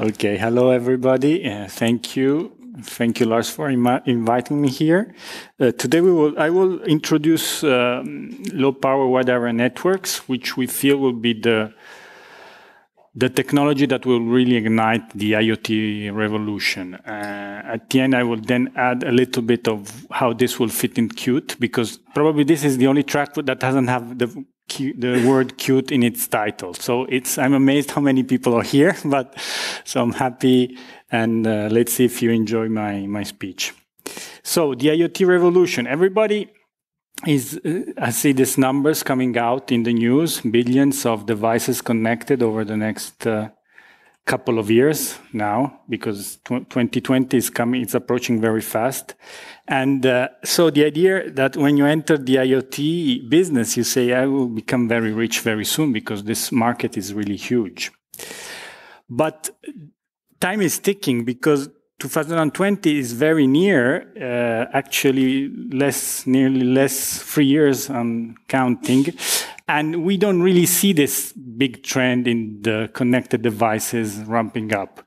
Okay, hello everybody. Uh, thank you, thank you, Lars, for inviting me here. Uh, today we will, I will introduce um, low power wide area networks, which we feel will be the the technology that will really ignite the IoT revolution. Uh, at the end, I will then add a little bit of how this will fit in Qt, because probably this is the only track that doesn't have the the word Qt in its title. So it's, I'm amazed how many people are here, but so I'm happy and uh, let's see if you enjoy my, my speech. So the IoT revolution, everybody is, uh, I see these numbers coming out in the news, billions of devices connected over the next uh, couple of years now because 2020 is coming, it's approaching very fast. And uh, so the idea that when you enter the IoT business, you say, I will become very rich very soon because this market is really huge. But time is ticking because 2020 is very near, uh, actually less, nearly less three years I'm counting. And we don't really see this big trend in the connected devices ramping up.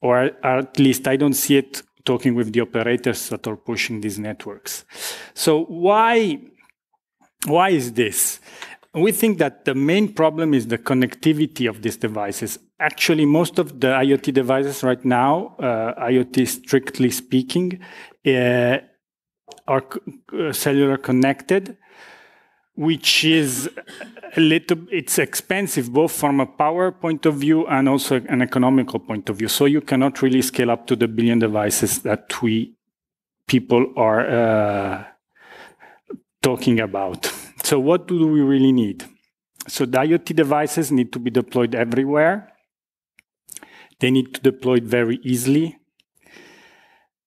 Or at least I don't see it talking with the operators that are pushing these networks. So why, why is this? We think that the main problem is the connectivity of these devices. Actually, most of the IoT devices right now, uh, IoT strictly speaking, uh, are uh, cellular connected, which is a little it's expensive both from a power point of view and also an economical point of view. So you cannot really scale up to the billion devices that we people are uh, talking about. So what do we really need? So the iot devices need to be deployed everywhere they need to deploy it very easily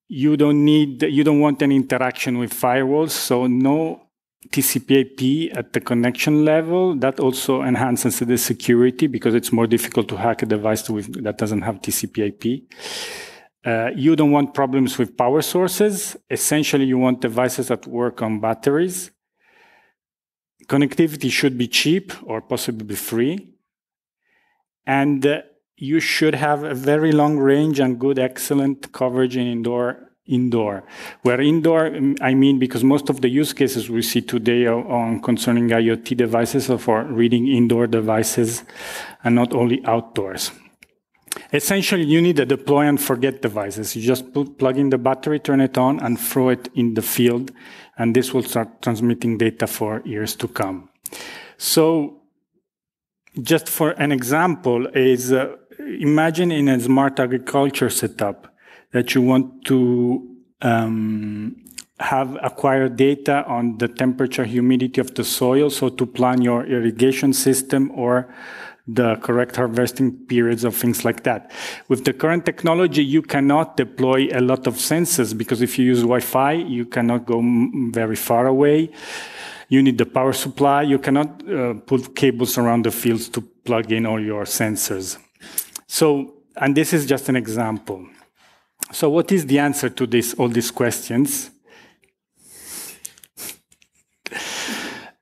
you don't need you don't want any interaction with firewalls so no TCP/IP at the connection level, that also enhances the security because it's more difficult to hack a device that doesn't have TCP/IP. Uh, you don't want problems with power sources. Essentially, you want devices that work on batteries. Connectivity should be cheap or possibly free. And uh, you should have a very long range and good, excellent coverage in indoor indoor. Where indoor, mm, I mean, because most of the use cases we see today are on concerning IoT devices or for reading indoor devices and not only outdoors. Essentially, you need a deploy and forget devices. You just put, plug in the battery, turn it on, and throw it in the field, and this will start transmitting data for years to come. So, just for an example, is uh, imagine in a smart agriculture setup, that you want to um, have acquired data on the temperature, humidity of the soil, so to plan your irrigation system or the correct harvesting periods of things like that. With the current technology, you cannot deploy a lot of sensors because if you use Wi-Fi, you cannot go very far away. You need the power supply. You cannot uh, put cables around the fields to plug in all your sensors. So, and this is just an example. So what is the answer to this, all these questions?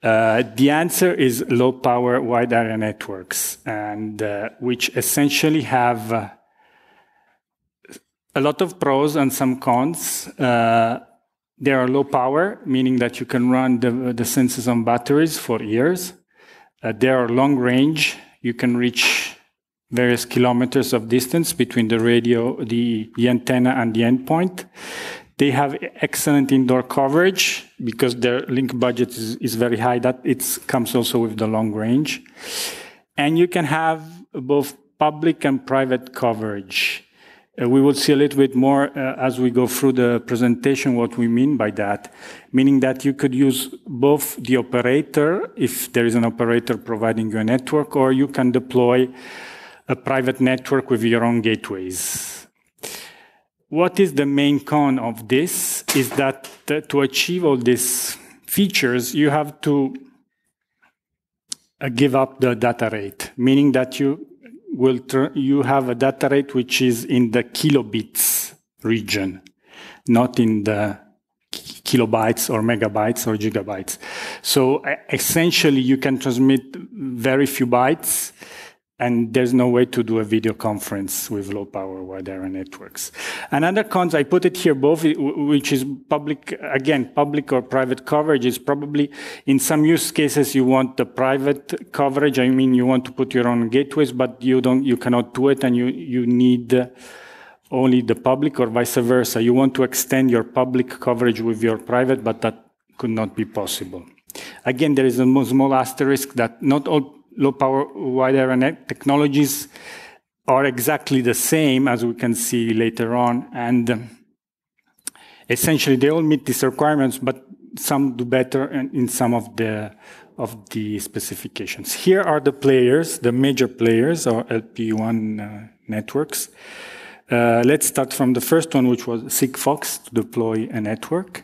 Uh, the answer is low power wide area networks, and uh, which essentially have uh, a lot of pros and some cons. Uh, they are low power, meaning that you can run the, the sensors on batteries for years. Uh, they are long range. You can reach various kilometers of distance between the radio, the, the antenna and the endpoint. They have excellent indoor coverage because their link budget is, is very high. That it comes also with the long range. And you can have both public and private coverage. Uh, we will see a little bit more uh, as we go through the presentation what we mean by that, meaning that you could use both the operator, if there is an operator providing you a network, or you can deploy a private network with your own gateways. What is the main con of this is that to achieve all these features, you have to uh, give up the data rate, meaning that you will you have a data rate which is in the kilobits region, not in the kilobytes or megabytes or gigabytes. So essentially, you can transmit very few bytes and there's no way to do a video conference with low power wide area networks. Another cons, I put it here both, which is public, again, public or private coverage is probably in some use cases you want the private coverage. I mean, you want to put your own gateways, but you don't, you cannot do it and you, you need only the public or vice versa. You want to extend your public coverage with your private, but that could not be possible. Again, there is a small asterisk that not all low power wide area net technologies are exactly the same as we can see later on. And um, essentially they all meet these requirements, but some do better in some of the of the specifications. Here are the players, the major players or LPWAN uh, networks. Uh, let's start from the first one, which was Sigfox to deploy a network.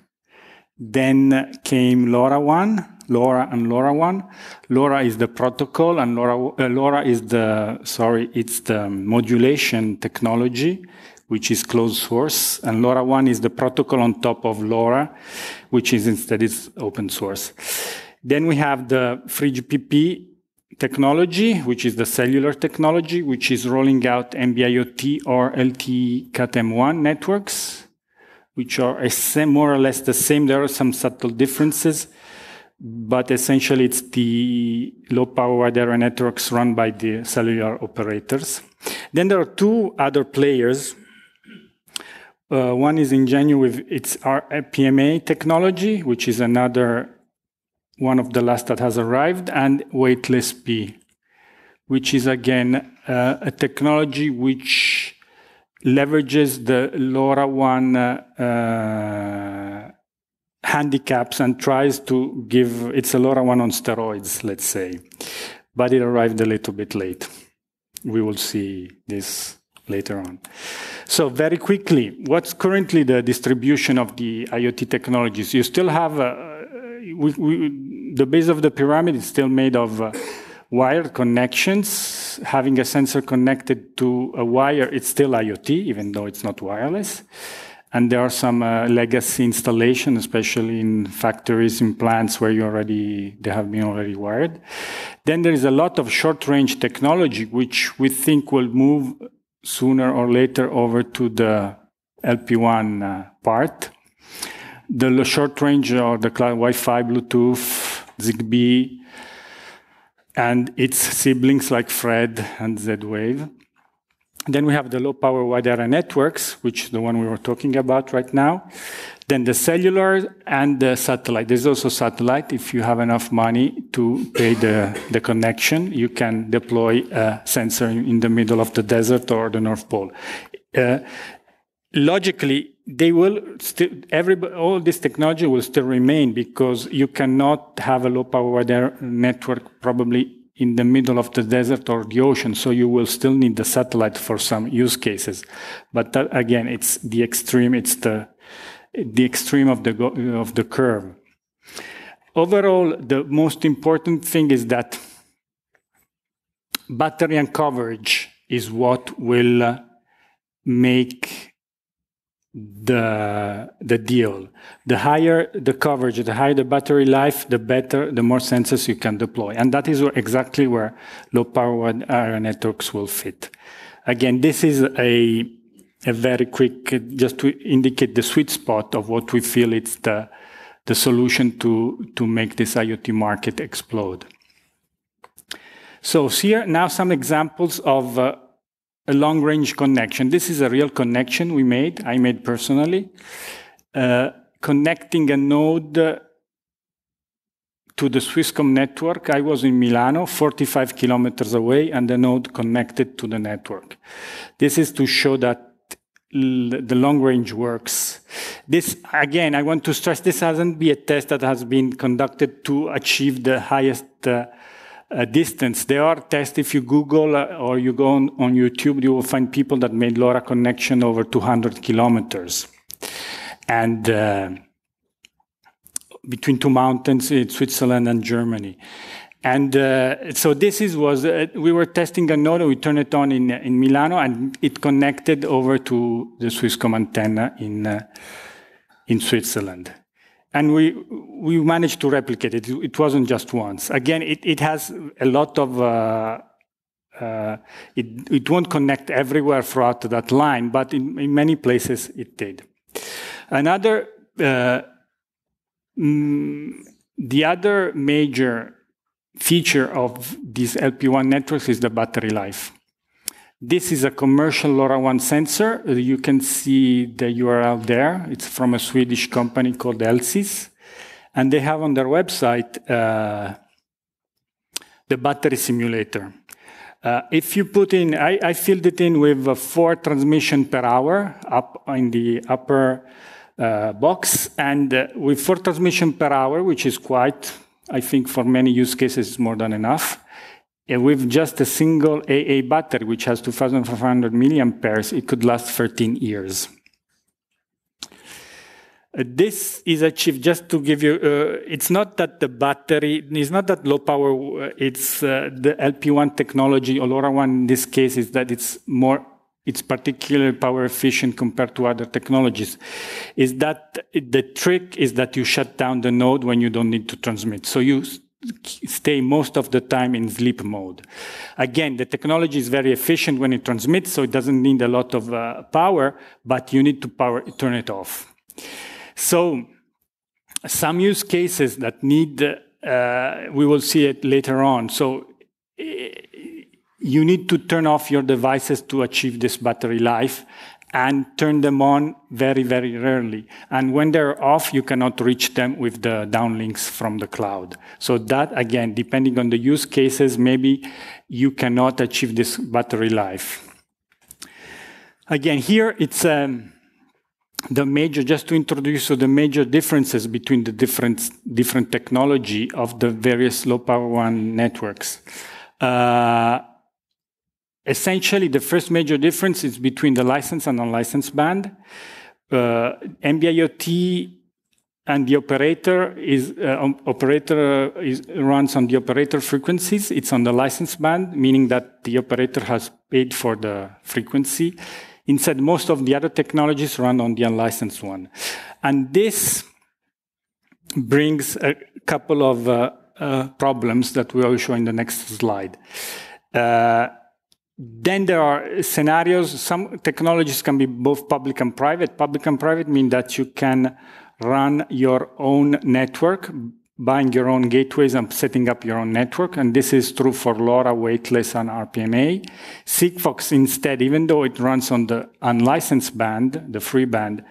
Then came LoRaWAN, LoRa and LoRaWAN. LoRa is the protocol and LoRa, uh, LoRa is the, sorry, it's the modulation technology, which is closed source. And LoRaWAN is the protocol on top of LoRa, which is instead is open source. Then we have the 3GPP technology, which is the cellular technology, which is rolling out NB-IoT or LTE Cat-M1 networks, which are more or less the same. There are some subtle differences but essentially it's the low power wide area networks run by the cellular operators. Then there are two other players. Uh, one is Ingenu with its PMA technology, which is another one of the last that has arrived, and Weightless-P, which is again uh, a technology which leverages the LoRaWAN uh, handicaps and tries to give it's a LoRaWAN on steroids, let's say. But it arrived a little bit late. We will see this later on. So very quickly, what's currently the distribution of the IoT technologies? You still have uh, the base of the pyramid is still made of uh, wired connections. Having a sensor connected to a wire, it's still IoT, even though it's not wireless. And there are some uh, legacy installation, especially in factories, in plants where you already they have been already wired. Then there is a lot of short-range technology, which we think will move sooner or later over to the LPWAN uh, part. The short range or the Wi-Fi, Bluetooth, Zigbee, and its siblings like Thread and Z-Wave. Then we have the low power wide area networks, which is the one we were talking about right now. Then the cellular and the satellite. There's also satellite. If you have enough money to pay the, the connection, you can deploy a sensor in the middle of the desert or the North Pole. Uh, logically, they will still, every, all this technology will still remain because you cannot have a low power network probably in the middle of the desert or the ocean, so you will still need the satellite for some use cases. But that, again, it's the extreme, it's the, the extreme of the, of the curve. Overall, the most important thing is that battery and coverage is what will uh, make the the deal. The higher the coverage, the higher the battery life, the better, the more sensors you can deploy. And that is exactly where low power area networks will fit. Again, this is a a very quick, just to indicate the sweet spot of what we feel it's the the solution to to make this IoT market explode. So here now some examples of uh, a long range connection. This is a real connection we made, I made personally, uh, connecting a node to the Swisscom network. I was in Milano, 45 kilometers away, and the node connected to the network. This is to show that the long range works. This, again, I want to stress this hasn't been a test that has been conducted to achieve the highest uh, uh, distance. There are tests, if you Google uh, or you go on, on YouTube, you will find people that made LoRa connection over 200 kilometers. And uh, between two mountains in Switzerland and Germany. And uh, so this is was uh, we were testing a node. We turned it on in in Milano, and it connected over to the Swisscom antenna in uh, in Switzerland and we we managed to replicate it. It wasn't just once. Again, it, it has a lot of uh, uh, it, it won't connect everywhere throughout that line, but in, in many places it did. Another, uh, mm, the other major feature of these LPWAN networks is the battery life. This is a commercial LoRaWAN sensor. You can see the URL there. It's from a Swedish company called Elsys. And they have on their website uh, the battery simulator. Uh, if you put in, I, I filled it in with uh, four transmission per hour up in the upper uh, box, and uh, with four transmission per hour, which is quite, I think, for many use cases, more than enough. And with just a single AA battery, which has 2,500 milliamperes, it could last 13 years. Uh, this is achieved just to give you, uh, it's not that the battery, it's not that low power, uh, it's uh, the LPWAN technology, or LoRaWAN in this case, is that it's more, it's particularly power efficient compared to other technologies. Is that the trick is that you shut down the node when you don't need to transmit. So you stay most of the time in sleep mode. Again, the technology is very efficient when it transmits, so it doesn't need a lot of uh, power, but you need to power, turn it off. So some use cases that need, uh, we will see it later on. So eh, you need to turn off your devices to achieve this battery life and turn them on very, very rarely. And when they're off, you cannot reach them with the downlinks from the cloud. So that, again, depending on the use cases, maybe you cannot achieve this battery life. Again, here it's um, the major, just to introduce the major differences between the different, different technology of the various low power WAN networks. Uh, essentially, the first major difference is between the licensed and unlicensed band. Uh, NB-IoT and the operator is uh, um, operator is, runs on the operator frequencies. It's on the license band, meaning that the operator has paid for the frequency. Instead, most of the other technologies run on the unlicensed one. And this brings a couple of uh, uh, problems that we will show in the next slide. Then there are scenarios, some technologies can be both public and private. Public and private mean that you can run your own network buying your own gateways and setting up your own network. And this is true for LoRa, Weightless, and RPMA. Sigfox instead, even though it runs on the unlicensed band, the free band,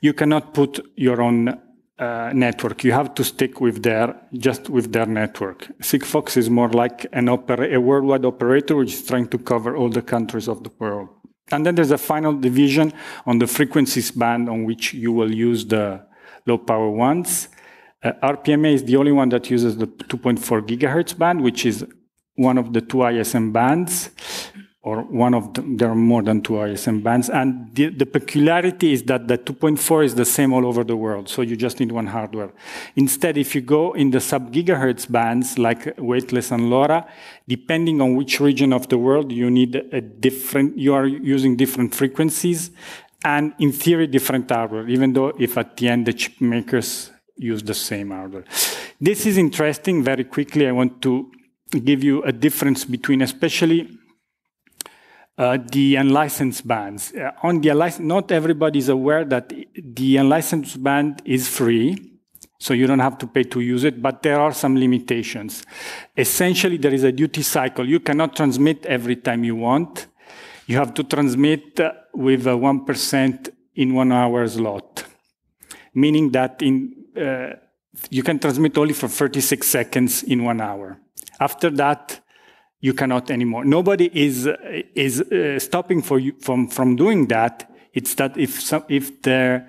you cannot put your own uh, network. You have to stick with their, just with their network. Sigfox is more like an opera, a worldwide operator which is trying to cover all the countries of the world. And then there's a final division on the frequencies band on which you will use the low power ones. Uh, RPMA is the only one that uses the 2.4 gigahertz band, which is one of the two ISM bands, or one of them, there are more than two ISM bands. And the, the peculiarity is that the 2.4 is the same all over the world, so you just need one hardware. Instead, if you go in the sub-gigahertz bands, like Weightless and LoRa, depending on which region of the world, you need a different, you are using different frequencies, and in theory, different hardware, even though if at the end the chip makers use the same hardware. This is interesting. Very quickly, I want to give you a difference between especially uh, the unlicensed bands. Uh, on the unlicensed, not everybody is aware that the unlicensed band is free, so you don't have to pay to use it, but there are some limitations. Essentially, there is a duty cycle. You cannot transmit every time you want. You have to transmit uh, with a 1% in one hour slot, meaning that in uh, you can transmit only for 36 seconds in one hour. After that, you cannot anymore. Nobody is is uh, stopping for you from from doing that. It's that if some, if the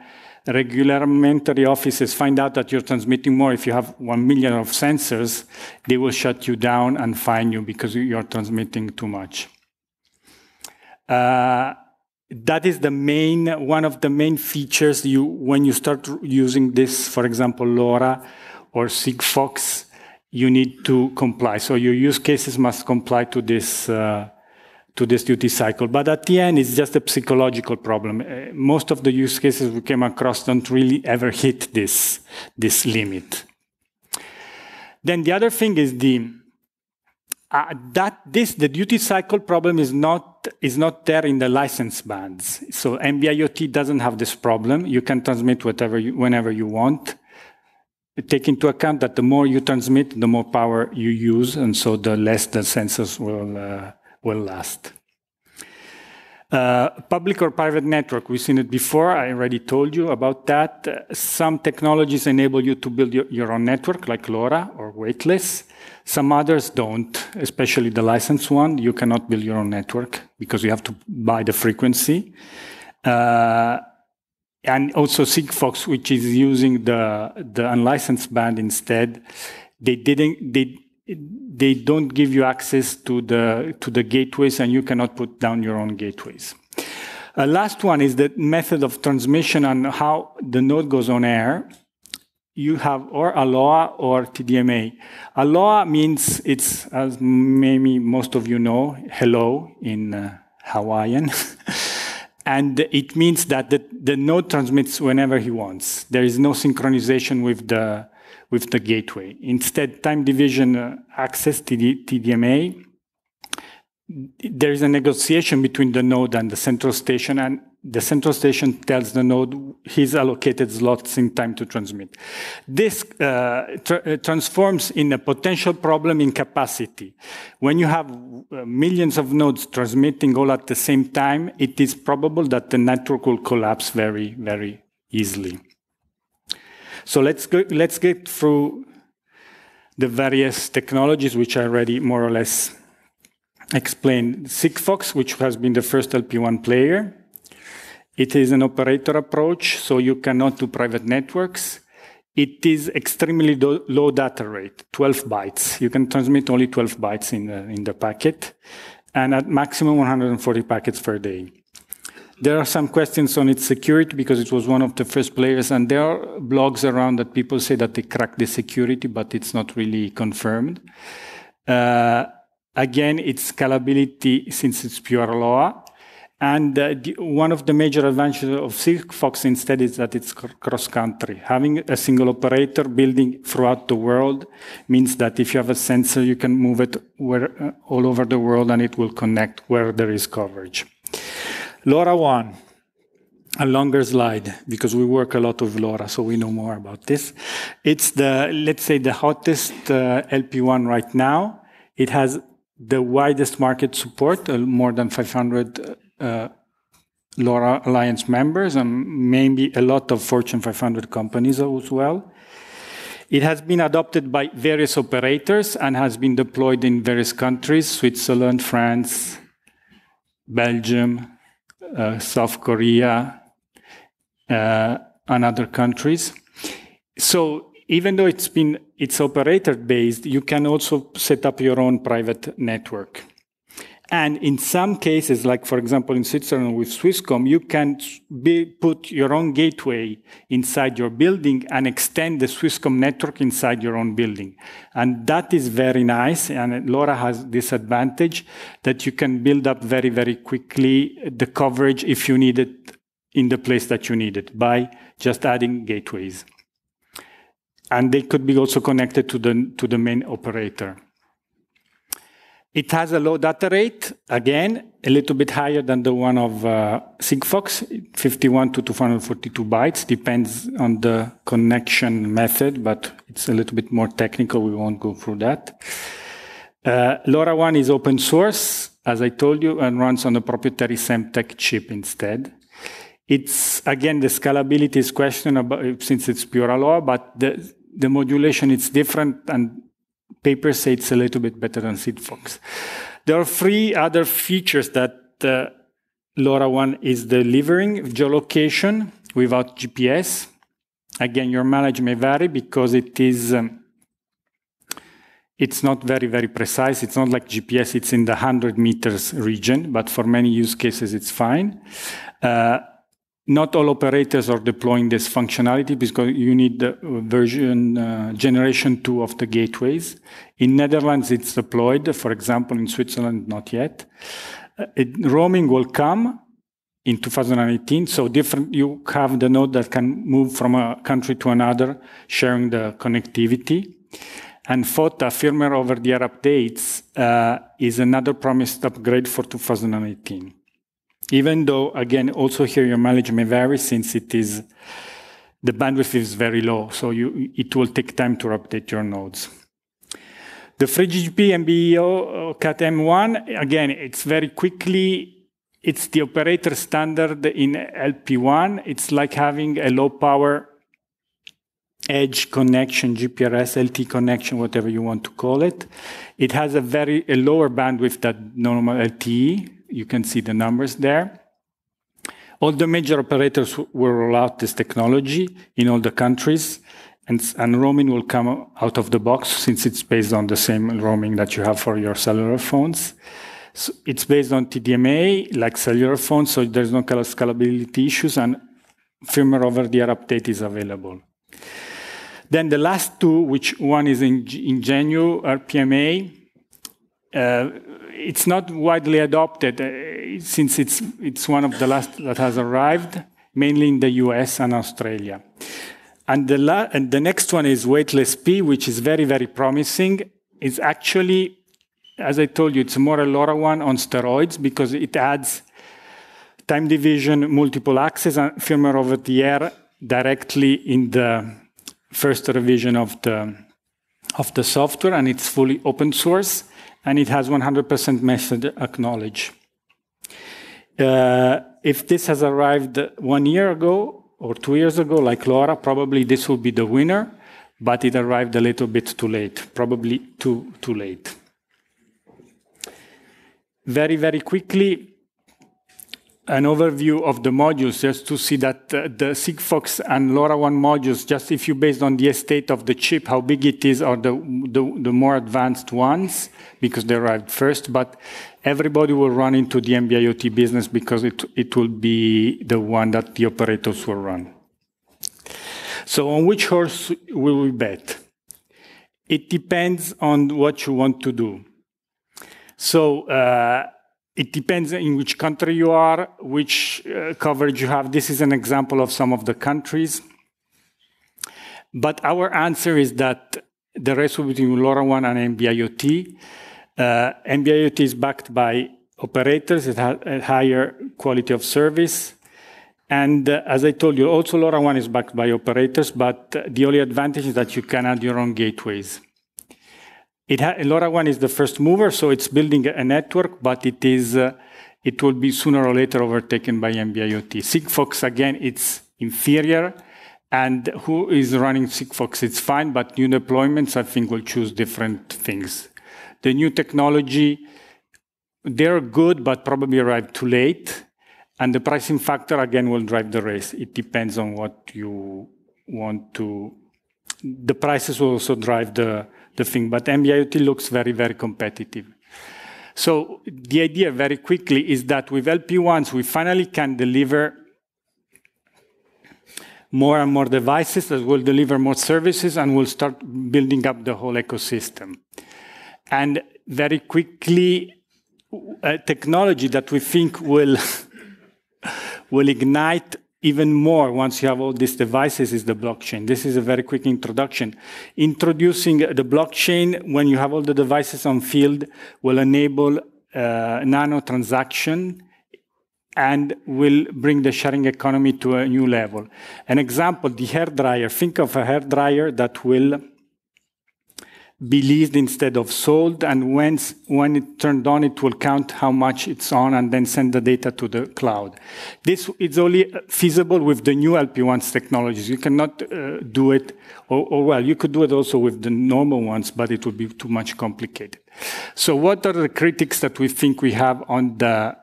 regulatory offices find out that you're transmitting more, if you have one million of sensors, they will shut you down and fine you because you're transmitting too much. Uh, that is the main one of the main features you when you start using this for example LoRa or Sigfox you need to comply so your use cases must comply to this uh, to this duty cycle but at the end it's just a psychological problem uh, most of the use cases we came across don't really ever hit this this limit then the other thing is the uh, that this the duty cycle problem is not is not there in the license bands. So NB-IoT doesn't have this problem. You can transmit whatever you, whenever you want. Take into account that the more you transmit, the more power you use, and so the less the sensors will uh, will last. Uh, public or private network, we've seen it before. I already told you about that. Uh, some technologies enable you to build your, your, own network, like LoRa or Weightless. Some others don't, especially the licensed one. You cannot build your own network because you have to buy the frequency. And also Sigfox, which is using the, the unlicensed band instead. They didn't, they, they don't give you access to the to the gateways and you cannot put down your own gateways. Uh, last one is the method of transmission and how the node goes on air. You have or aloha or tdma aloha means it's as maybe most of you know hello in uh, hawaiian and it means that the, the node transmits whenever he wants there is no synchronization with the with the gateway. Instead, time division uh, access TD, TDMA, there is a negotiation between the node and the central station, and the central station tells the node his allocated slots in time to transmit. This uh, uh, transforms in a potential problem in capacity. When you have uh, millions of nodes transmitting all at the same time, it is probable that the network will collapse very, very easily. So let's go, let's get through the various technologies which I already more or less explained. Sigfox, which has been the first LPWAN player. It is an operator approach, so you cannot do private networks. It is extremely low data rate, 12 bytes. You can transmit only 12 bytes in the, in the packet, and at maximum 140 packets per day. There are some questions on its security because it was one of the first players, and there are blogs around that people say that they cracked the security, but it's not really confirmed. Uh, again, its scalability since it's pure Aloha. And uh, the, one of the major advantages of Sigfox instead is that it's cross-country. Having a single operator building throughout the world means that if you have a sensor, you can move it where, uh, all over the world and it will connect where there is coverage. LoRaWAN, a longer slide because we work a lot with LoRa, so we know more about this. It's the, let's say, the hottest uh, LPWAN right now. It has the widest market support, uh, more than 500 uh, LoRa Alliance members, and maybe a lot of Fortune 500 companies as well. It has been adopted by various operators and has been deployed in various countries Switzerland, France, Belgium, uh, South Korea, uh, and other countries. So even though it's been it's operator based, you can also set up your own private network. And in some cases, like for example in Switzerland with Swisscom, you can be, put your own gateway inside your building and extend the Swisscom network inside your own building. And that is very nice. And LoRa has this advantage that you can build up very, very quickly the coverage if you need it in the place that you need it by just adding gateways. And they could be also connected to the, to the main operator. It has a low data rate, again, a little bit higher than the one of uh, Sigfox, 51 to 242 bytes, depends on the connection method, but it's a little bit more technical. We won't go through that. Uh, LoRaWAN is open source, as I told you, and runs on a proprietary Semtech chip instead. It's, again, the scalability is questionable since it's pure Aloha, but the, the modulation is different and papers say it's a little bit better than Sigfox. There are three other features that uh, LoRaWAN is delivering. Geolocation without GPS. Again, your mileage may vary because it is um, it's not very, very precise. It's not like GPS, it's in the 100 meters region, but for many use cases, it's fine. Uh, not all operators are deploying this functionality because you need the version uh, generation 2 of the gateways. In Netherlands, it's deployed. For example, in Switzerland, not yet. Uh, it, roaming will come in 2018. So different, you have the node that can move from a country to another, sharing the connectivity. And FOTA, firmware over-the-air updates, uh, is another promised upgrade for 2018. Even though, again, also here your may vary since it is the bandwidth is very low, so you, it will take time to update your nodes. The 3GPP NB-IO uh, Cat M1, again, it's very quickly it's the operator standard in LPWAN. It's like having a low power edge connection, GPRS, LTE connection, whatever you want to call it. It has a very a lower bandwidth than normal LTE. You can see the numbers there. All the major operators will roll out this technology in all the countries, and, and roaming will come out of the box since it's based on the same roaming that you have for your cellular phones. So it's based on TDMA, like cellular phones, so there's no scalability issues, and firmware over-the-air update is available. Then the last two, which one is in in Ingenu RPMA, uh, it's not widely adopted uh, since it's, it's one of the last that has arrived, mainly in the US and Australia. And the, and the next one is Weightless P, which is very, very promising. It's actually as I told you, it's more a LoRaWAN on steroids because it adds time division, multiple access, and firmware over the air directly in the first revision of the of the software, and it's fully open source, and it has 100% message acknowledge. Uh, if this has arrived one year ago or two years ago, like LoRa, probably this will be the winner, but it arrived a little bit too late, probably too too late very, very quickly, an overview of the modules just to see that uh, the Sigfox and LoRaWAN modules, just if you based on the estate of the chip, how big it is, or the, the, the more advanced ones, because they arrived first, but everybody will run into the NB-IoT business because it, it will be the one that the operators will run. So on which horse will we bet? It depends on what you want to do. So uh, it depends in which country you are, which uh, coverage you have. This is an example of some of the countries. But our answer is that the ratio between LoRaWAN and NB-IoT, uh, NB-IoT is backed by operators, it has a higher quality of service. And uh, as I told you, also LoRaWAN is backed by operators, but the only advantage is that you can add your own gateways. LoRaWAN is the first mover, so it's building a network, but it is uh, it will be sooner or later overtaken by NB-IoT. Sigfox again, it's inferior, and who is running Sigfox? It's fine, but new deployments I think will choose different things. The new technology, they're good, but probably arrive too late, and the pricing factor again will drive the race. It depends on what you want to. The prices will also drive the the thing. But NB-IoT looks very, very competitive. So the idea very quickly is that with LPWANs, we finally can deliver more and more devices that will deliver more services and will start building up the whole ecosystem. And very quickly, a technology that we think will, will ignite even more once you have all these devices is the blockchain. This is a very quick introduction. Introducing the blockchain when you have all the devices on field will enable uh, nano transaction and will bring the sharing economy to a new level. An example, the hair dryer. Think of a hair dryer that will leased instead of sold. And when, when it turned on, it will count how much it's on and then send the data to the cloud. This is only feasible with the new LPWANs technologies. You cannot uh, do it, or, or, well, you could do it also with the normal ones, but it would be too much complicated. So what are the critics that we think we have on the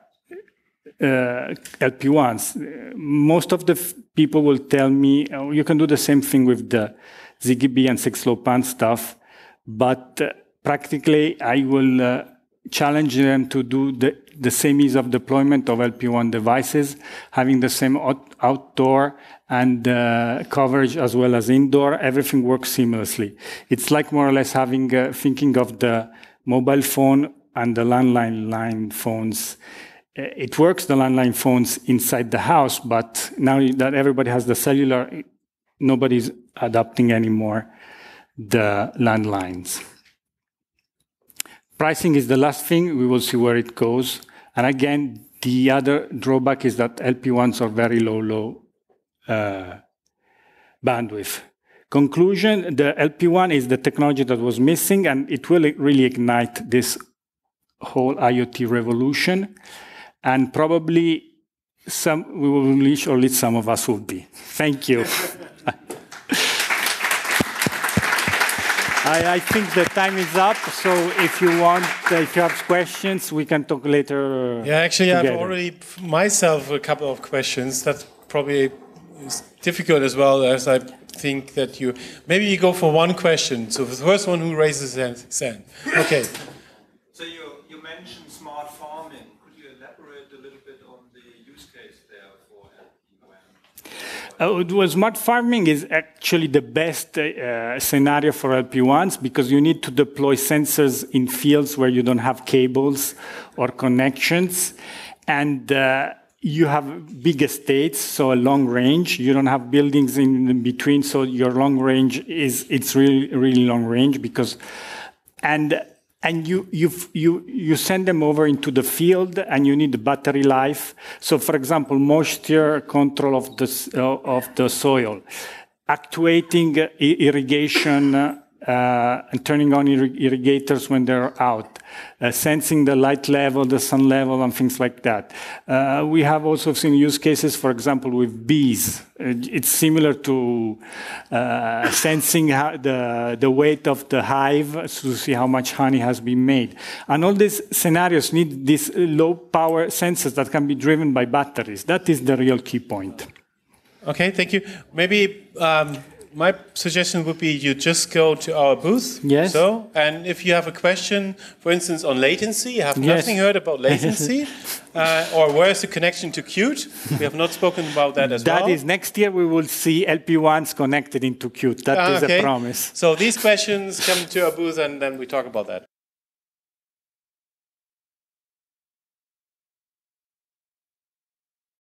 uh, LPWANs? Most of the people will tell me, oh, you can do the same thing with the ZigBee and 6LoWPAN stuff but uh, practically I will uh, challenge them to do the, the same ease of deployment of LPWAN devices, having the same out outdoor and uh, coverage as well as indoor. Everything works seamlessly. It's like more or less having uh, thinking of the mobile phone and the landline line phones. Uh, it works, the landline phones inside the house, but now that everybody has the cellular, nobody's adapting anymore the landlines. Pricing is the last thing. We will see where it goes. And again, the other drawback is that LPWANs are very low, low uh, bandwidth. Conclusion, the LPWAN is the technology that was missing, and it will really ignite this whole IoT revolution. And probably some we will unleash, or at least some of us will be. Thank you. I, I, think the time is up. So if you want, uh, if you have questions, we can talk later. Uh, yeah, actually, together. I've already myself a couple of questions. That probably is difficult as well as I think that you maybe you go for one question. So the first one who raises his hand. Okay. So you you mentioned smart farming. Could you elaborate a little bit on the use case there for Uh, smart farming is actually the best uh, scenario for LPWANs because you need to deploy sensors in fields where you don't have cables or connections. And uh, you have big estates, so a long range. You don't have buildings in between, so your long range is it's really really long range because, and and you you you you send them over into the field, and you need battery life. So, for example, moisture control of the uh, of the soil, actuating irrigation uh, and turning on irrigators when they're out, uh, sensing the light level, the sun level, and things like that. Uh, we have also seen use cases, for example, with bees. Uh, it's similar to uh, sensing the, the weight of the hive to see how much honey has been made. And all these scenarios need these low power sensors that can be driven by batteries. That is the real key point. Okay, thank you. Maybe um my suggestion would be you just go to our booth. Yes. So, and if you have a question, for instance, on latency, you have yes. nothing heard about latency, uh, or where's the connection to Qt? We have not spoken about that as that well. That is next year we will see LPWANs connected into Qt. That ah, is okay. a promise. So these questions come to our booth, and then we talk about that.